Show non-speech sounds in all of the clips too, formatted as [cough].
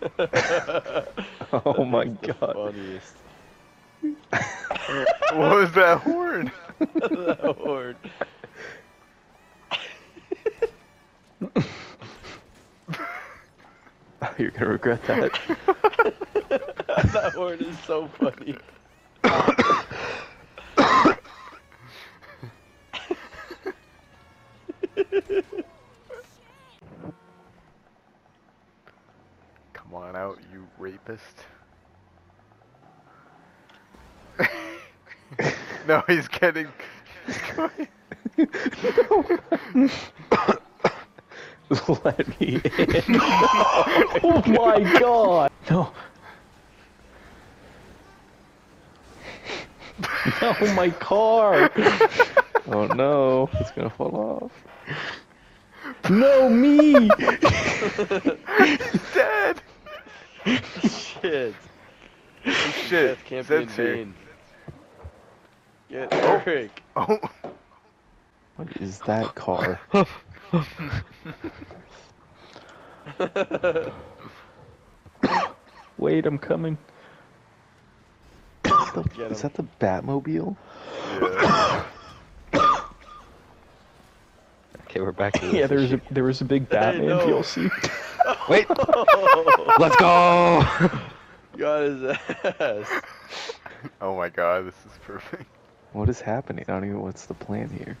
[laughs] Oh my god. Funniest. [laughs] What was that horn? [laughs] that horn. You're gonna regret that. that horn is so funny. [coughs] Come on out, you no, he's getting. He's. Let me in. [laughs] oh my god. No. No, my car. Oh no, it's gonna fall off. No, me. He's dead! Shit. Shit, Death can't be in Zed's here. vain. Get oh. Eric. Oh, What is that car? [laughs] Wait, I'm coming. The- is that the Batmobile? yeah. Okay, we're back to [laughs] Yeah, there was a there was a big [laughs] I Batman know. DLC. [laughs] Wait, let's go! got his ass. Oh my god, this is perfect. What is happening? I don't even. What's the plan here?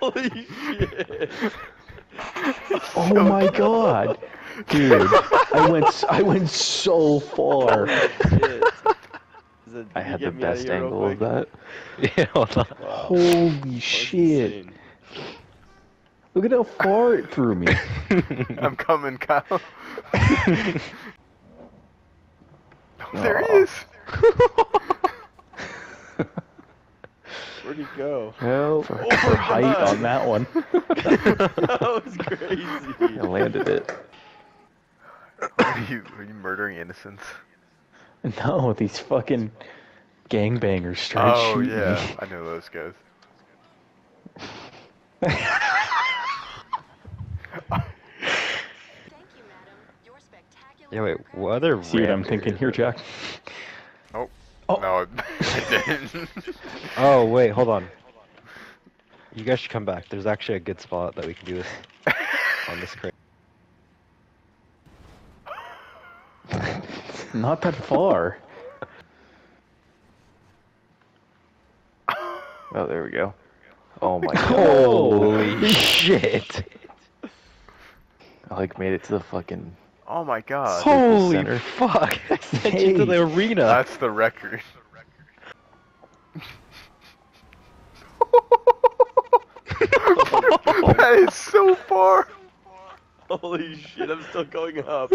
Holy shit. Oh my god, dude! I went I went so far. Shit. Is it- I had the get me outta best here angle of that. [laughs] yeah, hold on. Wow. Holy That's shit! insane. Look at how far it threw me. [laughs] I'm coming, Kyle. Oh, [laughs] there he Aw. is! Where'd he go? Well, for, Oh for height God. on that one, that was crazy. I crazy. landed it. Are you, are you murdering innocents? No, these fucking gangbangers tried Oh, shooting yeah, me. I know those guys. Thank you, madam. Your spectacular Yeah, wait, what other See what I'm thinking here, Jack? Oh. Oh. No, I didn't. Oh, wait, hold on. You guys should come back. There's actually a good spot that we can do this on this crate. Not that far. Oh, there we go. Oh my [laughs] god. Holy [laughs] shit! I like made it to the fucking. oh my god. Holy center. fuck! [laughs] I sent you to the arena. That's the record. that is so far. Holy shit, I'm still going up.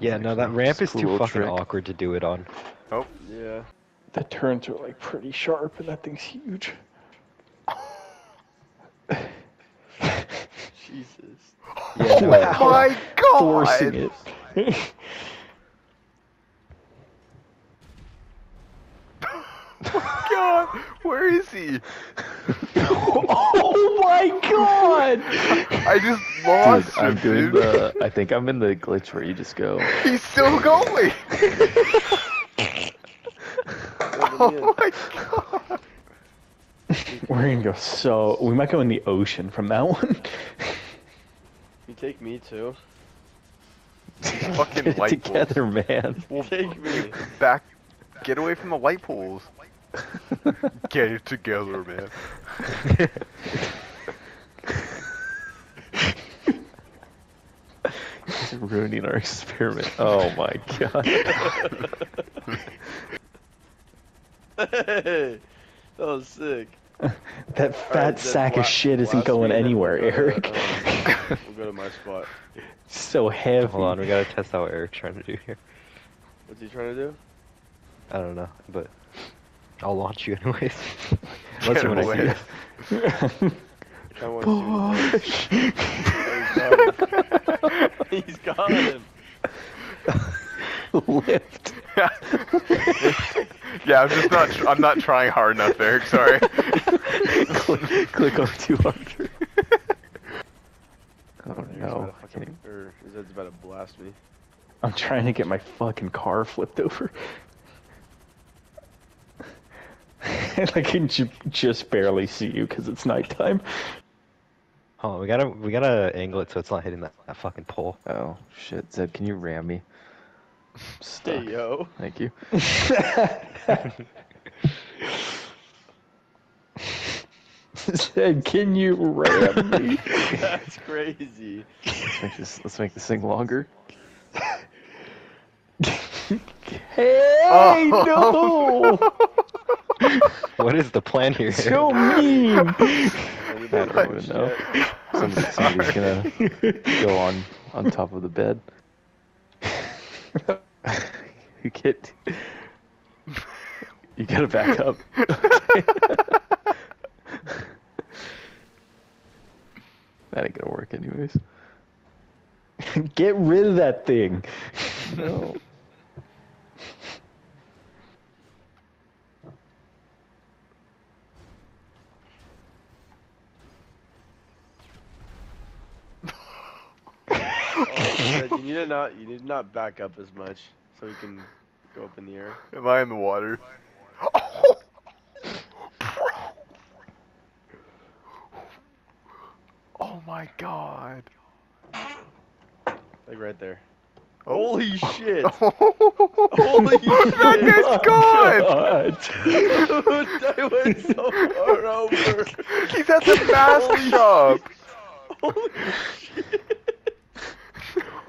Yeah, no, that ramp is too little fucking trick. awkward to do it on. Oh. Yeah. The turns are like pretty sharp, and that thing's huge. [laughs] Jesus. Yeah, no, [laughs] Wow. Oh [laughs] my god. Forcing it. God, where is he? [laughs] oh my god! I just lost Dude, I'm doing dude. the. I think I'm in the glitch where you just go. He's still going. [laughs] oh my god. We're gonna go so. We might go in the ocean from that one. You take me too. Fucking Get [laughs] it light together, man. Well, Take me. back. Get away from the light poles. Get it together, man. He's ruining our experiment. Oh my god. Hey, [laughs] that was sick. That fat Alright, Zed, sack of shit isn't going and anywhere, we'll go Eric. to, um, we'll go to my spot. so heavy. Hold on, we gotta test out what Eric's trying to do here. What's he trying to do? I don't know, but I'll launch you anyways. Get [laughs] Let's see what I away. see. I want to see what he does. He's got him. [laughs] Lift. [laughs] yeah, I'm just not. Tr- I'm not trying hard enough, Eric. Sorry. click, click on too hard. Oh Eric's no. about to I can't fucking, or his head's about to blast me. I'm trying to get my fucking car flipped over. and [laughs] I can ju- just barely see you because it's nighttime. Hold on, we gotta we gotta angle it so it's not hitting that, that fucking pole. Oh shit, Zed, can you ram me? I'm stuck. Hey yo. Thank you. [laughs] Zed, can you ram me? [laughs] That's crazy. let's make this. Let's make this thing longer. hey, oh. no! [laughs] What is the plan here? So mean. Anybody I don't know even know. Somebody, somebody's gonna go on on top of the bed. [laughs] you get. You gotta back up. [laughs] that ain't gonna work, anyways. Get rid of that thing. No. You need to not. You need to not back up as much, so we can go up in the air. Am I in the water? [laughs] Oh my god. Like right there. Oh. Holy [laughs] shit! [laughs] Holy oh shit. Oh that guy's gone! God. I went so far over. He's at the mask shop! Holy shit!